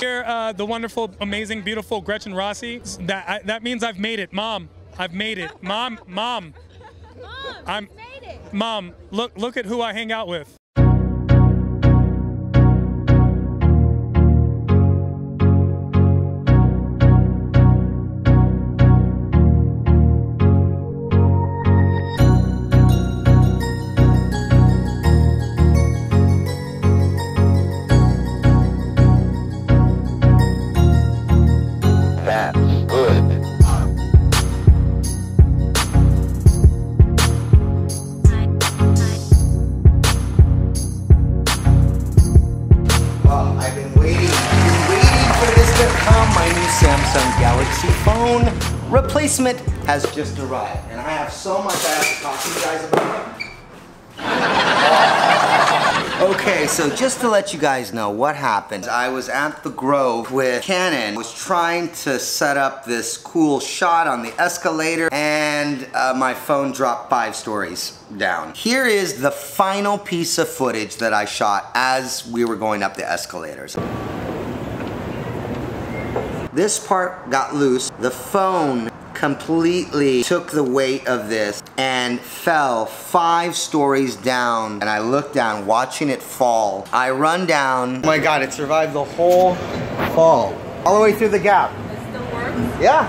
Here, uh, the wonderful, amazing, beautiful Gretchen Rossi. That I, that means I've made it, Mom. I've made it, Mom. Mom. Mom, I'm- made it. Mom, look look at who I hang out with. Phone replacement has just arrived, and I have so much I have to talk to you guys about. Okay, so just to let you guys know what happened, I was at the Grove with Canon, was trying to set up this cool shot on the escalator, and uh, my phone dropped five stories down. Here is the final piece of footage that I shot as we were going up the escalators. This part got loose. The phone completely took the weight of this and fell five stories down. And I looked down, watching it fall. I run down. Oh my God, it survived the whole fall. All the way through the gap. Still works. Yeah,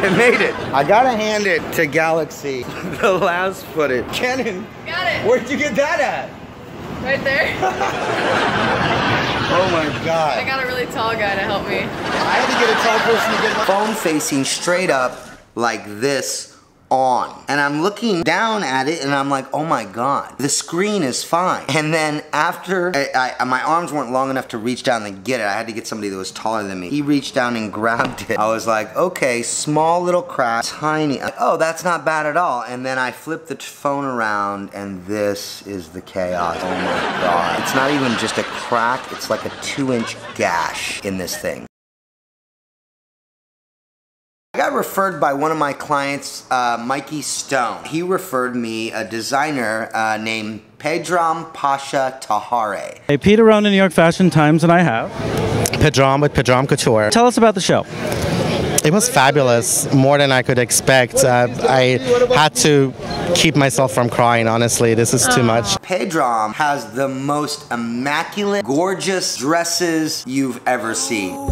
it made it. I gotta hand it to Galaxy, the last footage. Canon, Got it. where'd you get that at? Right there. Oh my God. I got a really tall guy to help me. I had to get a tall person to get my phone facing straight up like this on. And I'm looking down at it and I'm like, oh my God, the screen is fine. And then after I, I, my arms weren't long enough to reach down and get it, I had to get somebody that was taller than me. He reached down and grabbed it. I was like, okay, small little crack, tiny. Oh, that's not bad at all. And then I flipped the phone around and this is the chaos. Oh my God. It's not even just a crack, it's like a two inch gash in this thing. I got referred by one of my clients, uh, Mikey Stone. He referred me a designer uh, named Pedram Pasha Tahare. Hey, Peter Rohn in New York Fashion Times, and I have. Pedram with Pedram Couture. Tell us about the show. It was fabulous, more than I could expect. Uh, I had to keep myself from crying, honestly. This is too much. Pedram has the most immaculate, gorgeous dresses you've ever seen.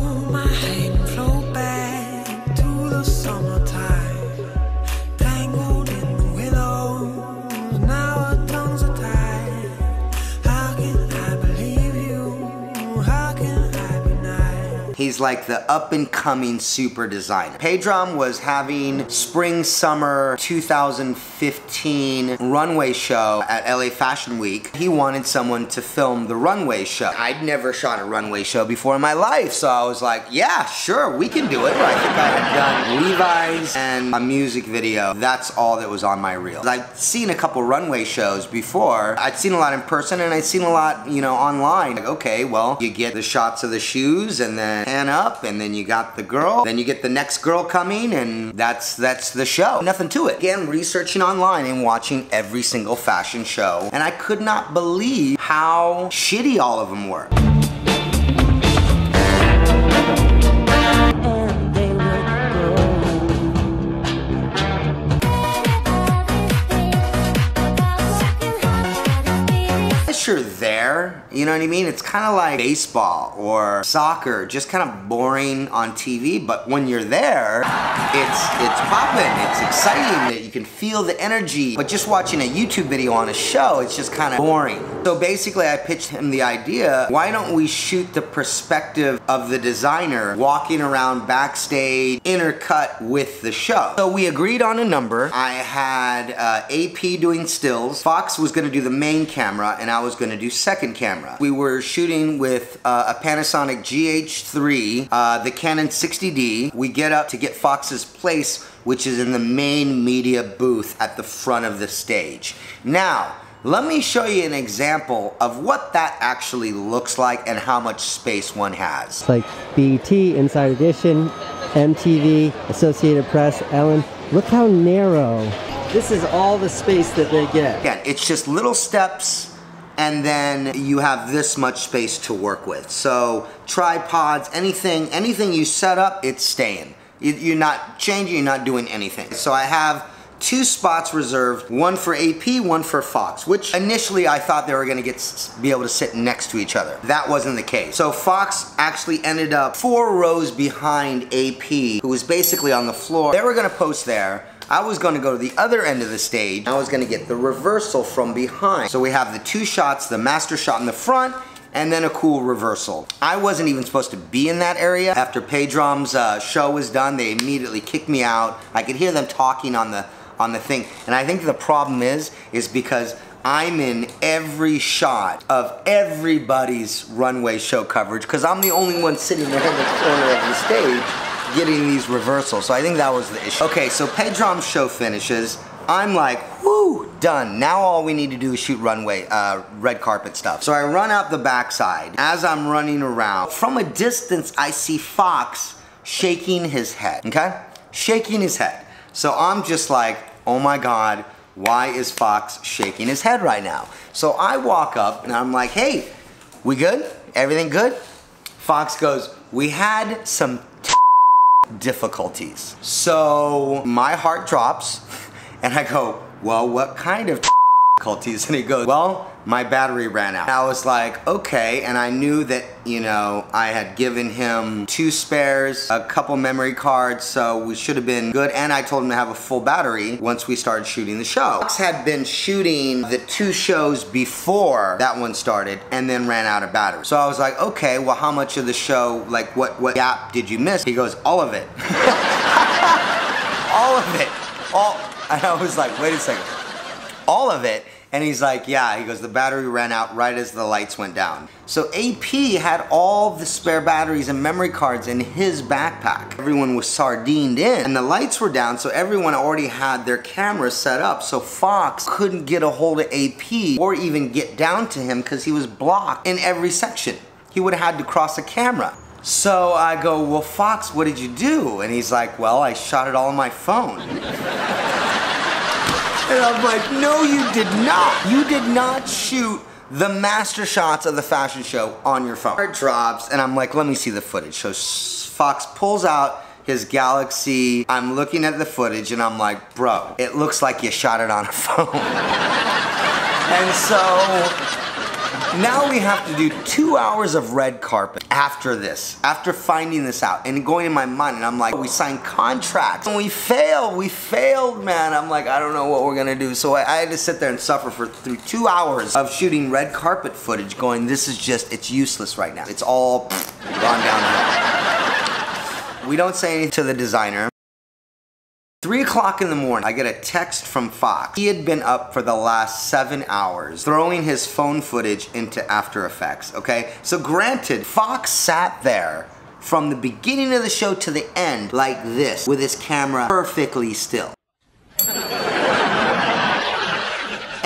He's like the up and coming super designer. Pedram was having spring summer 2015 runway show at LA Fashion Week. He wanted someone to film the runway show. I'd never shot a runway show before in my life, so I was like, yeah, sure, we can do it. I think I had done Levi's and a music video. That's all that was on my reel. I'd seen a couple runway shows before. I'd seen a lot in person and I'd seen a lot, you know, online. Like, okay, well, you get the shots of the shoes and then pan up and then you got the girl. Then you get the next girl coming and that's that's the show. Nothing to it. Again, researching online and watching every single fashion show. And I could not believe how shitty all of them were. And they you know what I mean? It's kind of like baseball or soccer, just kind of boring on TV. But when you're there, it's it's popping, it's exciting. That you can feel the energy. But just watching a YouTube video on a show, it's just kind of boring. So basically, I pitched him the idea: Why don't we shoot the perspective of the designer walking around backstage, intercut with the show? So we agreed on a number. I had uh, AP doing stills. Fox was going to do the main camera, and I was going to do second camera. We were shooting with uh, a Panasonic GH3, uh, the Canon 60D. We get up to get Fox's place, which is in the main media booth at the front of the stage. Now, let me show you an example of what that actually looks like and how much space one has. It's like ET, Inside Edition, MTV, Associated Press, Ellen. Look how narrow. This is all the space that they get. Again, it's just little steps and then you have this much space to work with. So tripods, anything, anything you set up, it's staying. You- You're not changing, you're not doing anything. So I have two spots reserved, one for AP, one for Fox, which initially I thought they were gonna get be able to sit next to each other. That wasn't the case. So Fox actually ended up four rows behind AP, who was basically on the floor. They were gonna post there. I was gonna go to the other end of the stage. I was gonna get the reversal from behind. So we have the two shots, the master shot in the front, and then a cool reversal. I wasn't even supposed to be in that area. After Pedram's uh, show was done, they immediately kicked me out. I could hear them talking on the on the thing. And I think the problem is, is because I'm in every shot of everybody's runway show coverage because I'm the only one sitting there in the corner of the stage getting these reversals. So I think that was the issue. Okay, so Pedram's show finishes. I'm like, whoo, done. Now all we need to do is shoot runway, uh, red carpet stuff. So I run out the backside. As I'm running around, from a distance, I see Fox shaking his head, okay? Shaking his head. So I'm just like, oh my God, why is Fox shaking his head right now? So I walk up and I'm like, hey, we good? Everything good? Fox goes, we had some difficulties. So my heart drops and I go, well, what kind of difficulties? And he goes, well, my battery ran out. I was like, okay, and I knew that, you know, I had given him two spares, a couple memory cards, so we should have been good, and I told him to have a full battery once we started shooting the show. Fox had been shooting the two shows before that one started, and then ran out of battery. So I was like, okay, well, how much of the show, like, what, what gap did you miss? He goes, all of it. all of it. All, and I was like, wait a second all of it. And he's like, yeah, he goes, the battery ran out right as the lights went down. So AP had all the spare batteries and memory cards in his backpack. Everyone was sardined in and the lights were down, so everyone already had their cameras set up. So Fox couldn't get a hold of AP or even get down to him because he was blocked in every section. He would have had to cross a camera. So I go, well, Fox, what did you do? And he's like, well, I shot it all on my phone. And I'm like, no, you did not. You did not shoot the master shots of the fashion show on your phone. It drops, and I'm like, let me see the footage. So Fox pulls out his Galaxy. I'm looking at the footage, and I'm like, bro, it looks like you shot it on a phone. and so now we have to do two hours of red carpet after this, after finding this out and going in my mind. And I'm like, we signed contracts and we failed. We failed, man. I'm like, I don't know what we're gonna do. So I, I had to sit there and suffer for through two hours of shooting red carpet footage, going, this is just, it's useless right now. It's all gone downhill. we don't say anything to the designer. Three o'clock in the morning, I get a text from Fox. He had been up for the last seven hours, throwing his phone footage into After Effects, okay? So granted, Fox sat there from the beginning of the show to the end like this, with his camera perfectly still.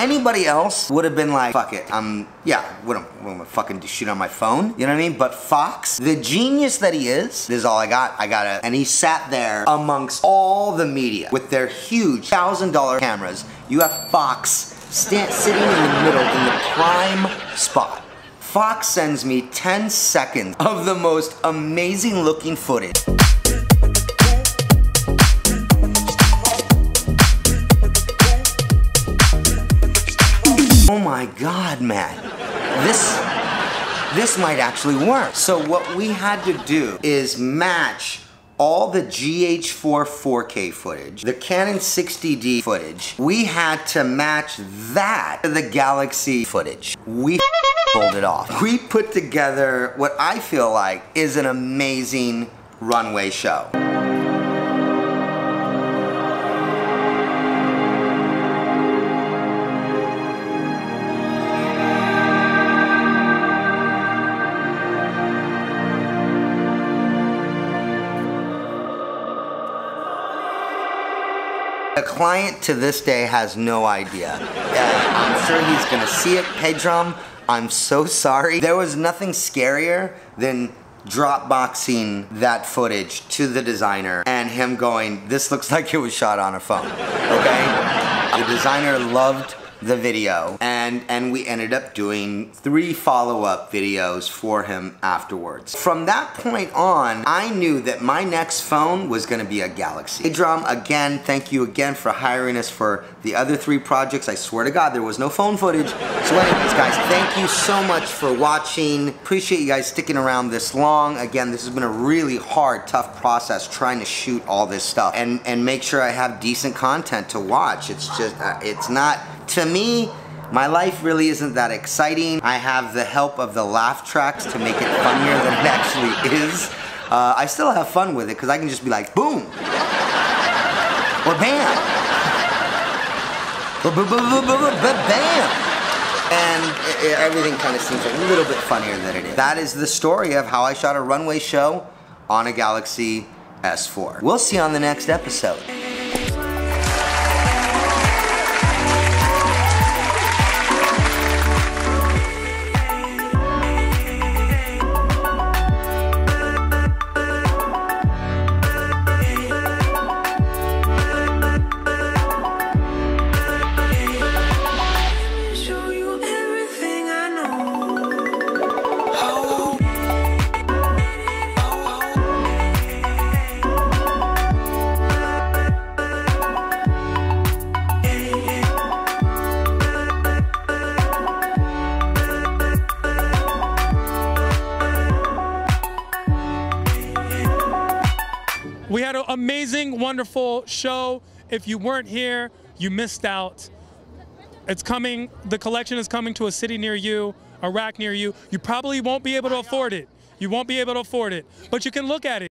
Anybody else would have been like, fuck it, I'm, yeah, what am what am I fucking shoot on my phone? You know what I mean? But Fox, the genius that he is, this is all I got. I got it. And he sat there amongst all the media with their huge thousand dollar cameras. You have Fox stand, sitting in the middle in the prime spot. Fox sends me 10 seconds of the most amazing looking footage. Oh my God, man. This, this might actually work. So what we had to do is match all the GH4 4K footage, the Canon 60D footage. We had to match that to the Galaxy footage. We pulled it off. We put together what I feel like is an amazing runway show. The client to this day has no idea. Uh, I'm sure he's gonna see it. Drum, I'm so sorry. There was nothing scarier than Dropboxing that footage to the designer and him going, this looks like it was shot on a phone, okay? The designer loved the video and and we ended up doing three follow-up videos for him afterwards. From that point on, I knew that my next phone was gonna be a Galaxy. Drum, again, thank you again for hiring us for the other three projects. I swear to God, there was no phone footage. So anyways, guys, thank you so much for watching. Appreciate you guys sticking around this long. Again, this has been a really hard, tough process trying to shoot all this stuff and, and make sure I have decent content to watch. It's just, uh, it's not, to me, my life really isn't that exciting. I have the help of the laugh tracks to make it funnier than it actually is. Uh, I still have fun with it because I can just be like, boom, or bam, bam. And i- i- everything kind of seems a little bit funnier than it is. That is the story of how I shot a runway show on a Galaxy S4. We'll see you on the next episode. Had an amazing, wonderful show. If you weren't here, you missed out. It's coming, the collection is coming to a city near you, a rack near you. You probably won't be able to afford it. You won't be able to afford it, but you can look at it.